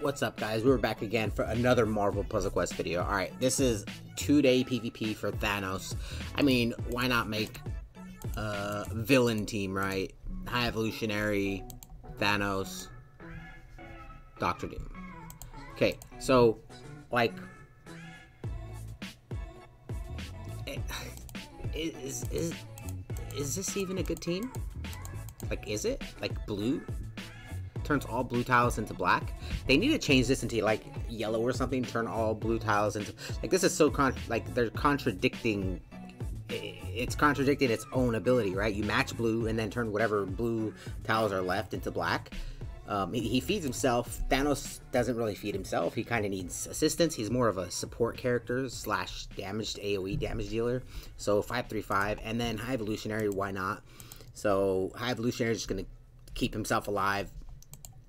What's up guys? We're back again for another Marvel Puzzle Quest video. Alright, this is two-day PvP for Thanos. I mean, why not make a villain team, right? High Evolutionary, Thanos, Doctor Doom. Okay, so, like... eh, Is, is, is this even a good team? Like, is it? Like, blue? Turns all blue tiles into black. They need to change this into like yellow or something. Turn all blue tiles into like this is so con like they're contradicting. It's contradicting its own ability, right? You match blue and then turn whatever blue tiles are left into black. Um, he, he, feeds himself. Thanos doesn't really feed himself. He kind of needs assistance. He's more of a support character slash damaged AOE damage dealer. So five three five, and then High Evolutionary. Why not? So High Evolutionary is just gonna keep himself alive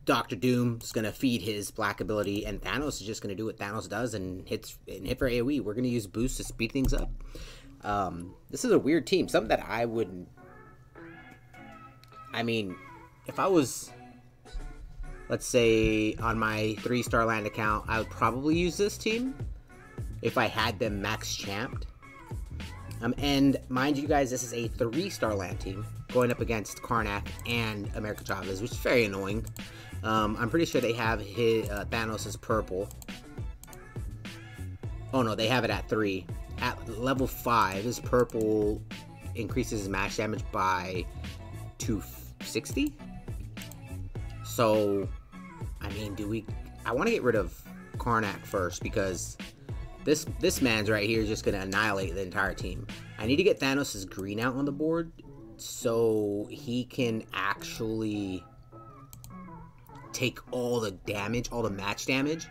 Doctor Doom is gonna feed his black ability, and Thanos is just gonna do what Thanos does and hits and hit for AOE. We're gonna use boost to speed things up. Um, this is a weird team, something that I would. I mean, if I was, let's say, on my three star land account, I would probably use this team if I had them max champed. Um, and mind you guys, this is a three star land team going up against Karnak and America Chavez, which is very annoying. Um, I'm pretty sure they have his, uh, Thanos' purple. Oh no, they have it at 3. At level 5, his purple increases his match damage by 260? So, I mean, do we... I want to get rid of Karnak first because this this man's right here is just going to annihilate the entire team. I need to get Thanos' green out on the board so he can actually take all the damage, all the match damage,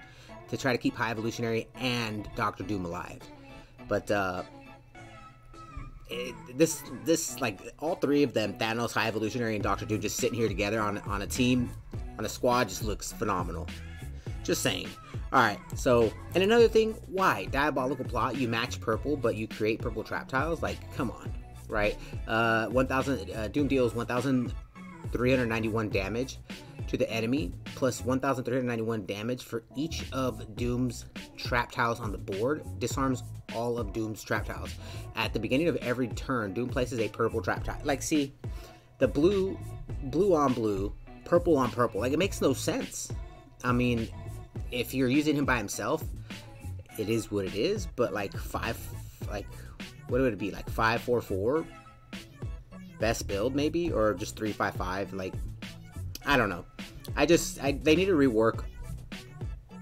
to try to keep High Evolutionary and Doctor Doom alive. But uh, it, this this like all three of them, Thanos, High Evolutionary, and Doctor Doom, just sitting here together on on a team, on a squad, just looks phenomenal. Just saying. Alright, so, and another thing, why? Diabolical plot, you match purple, but you create purple trap tiles? Like, come on, right? Uh, 1,000, uh, Doom deals 1,391 damage to the enemy, plus 1,391 damage for each of Doom's trap tiles on the board, disarms all of Doom's trap tiles. At the beginning of every turn, Doom places a purple trap tile. Like, see, the blue, blue on blue, purple on purple. Like, it makes no sense. I mean, if you're using him by himself, it is what it is, but like, five, like, what would it be? Like, five, four, four? Best build, maybe? Or just three, five, five? Like, I don't know. I just I, they need to rework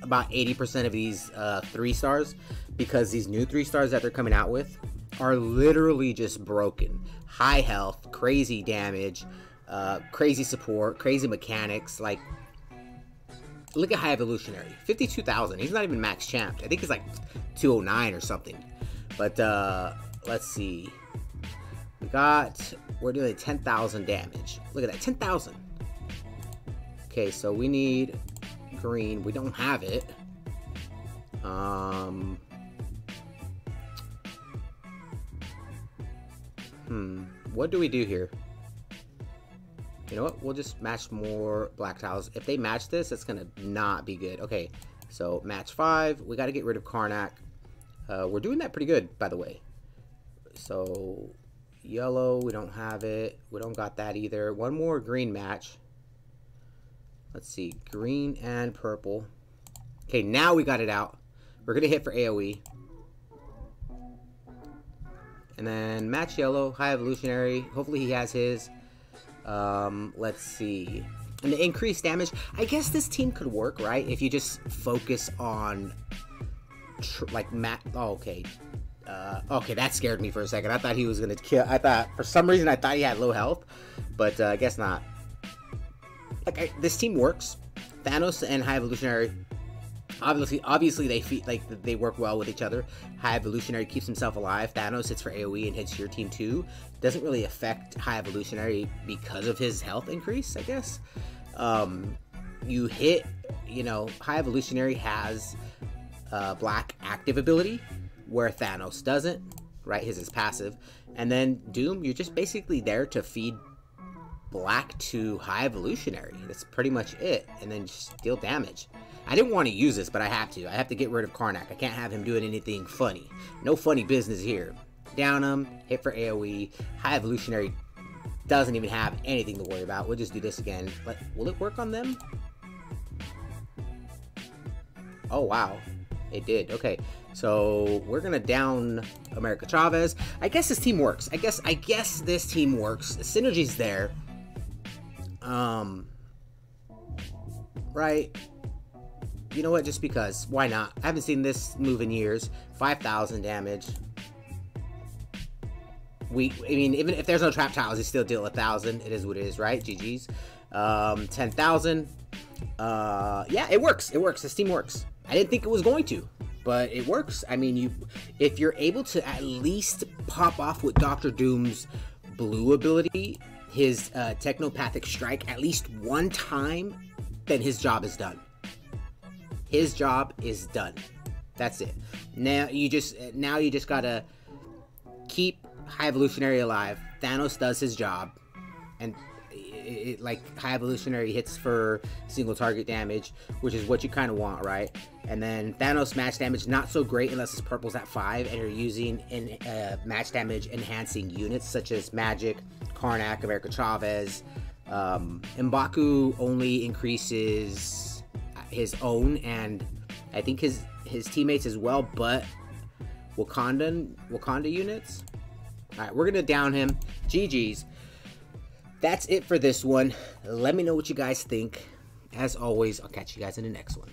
about 80% of these uh, three stars because these new three stars that they're coming out with are literally just broken. High health, crazy damage, uh, crazy support, crazy mechanics. Like, look at High Evolutionary, 52,000. He's not even max champ. I think he's like 209 or something. But uh, let's see. We got we're doing 10,000 damage. Look at that, 10,000. Okay, so we need green. We don't have it. Um. Hmm. What do we do here? You know what? We'll just match more black tiles. If they match this, it's going to not be good. Okay, so match five. We got to get rid of Karnak. Uh, we're doing that pretty good, by the way. So, yellow, we don't have it. We don't got that either. One more green match. Let's see, green and purple. Okay, now we got it out. We're gonna hit for AoE. And then match yellow, high evolutionary. Hopefully he has his. Um, let's see. And the increased damage. I guess this team could work, right? If you just focus on, like, Matt. Oh, okay. Uh, okay, that scared me for a second. I thought he was gonna kill. I thought for some reason I thought he had low health, but uh, I guess not like I, this team works. Thanos and High Evolutionary, obviously, obviously they feel like they work well with each other. High Evolutionary keeps himself alive. Thanos hits for AOE and hits your team too. Doesn't really affect High Evolutionary because of his health increase, I guess. Um, you hit, you know, High Evolutionary has uh, Black active ability, where Thanos doesn't. Right, his is passive, and then Doom, you're just basically there to feed black to high evolutionary. That's pretty much it. And then just deal damage. I didn't want to use this, but I have to. I have to get rid of Karnak. I can't have him doing anything funny. No funny business here. Down him, hit for AoE. High Evolutionary doesn't even have anything to worry about. We'll just do this again. But will it work on them? Oh, wow. It did. Okay. So we're gonna down America Chavez. I guess this team works. I guess I guess this team works. The synergy's there. Um right. You know what? Just because. Why not? I haven't seen this move in years. 5,000 damage. We, I mean, even if there's no trap tiles, you still deal a thousand. It is what it is, right? GG's. Um, 10,000. Uh, yeah, it works. It works. This team works. I didn't think it was going to, but it works. I mean, you, if you're able to at least pop off with Doctor Doom's blue ability, his uh, technopathic strike, at least one time, then his job is done. His job is done. That's it. Now you just now you just gotta keep High Evolutionary alive. Thanos does his job, and it, it, like High Evolutionary hits for single target damage, which is what you kind of want, right? And then Thanos match damage not so great unless his purple's at five, and you're using in uh, match damage enhancing units such as Magik, Karnak, America Chavez. Um, Mbaku only increases his own and I think his his teammates as well, but Wakanda Wakanda units. All right, we're gonna down him. GG's. That's it for this one. Let me know what you guys think. As always, I'll catch you guys in the next one.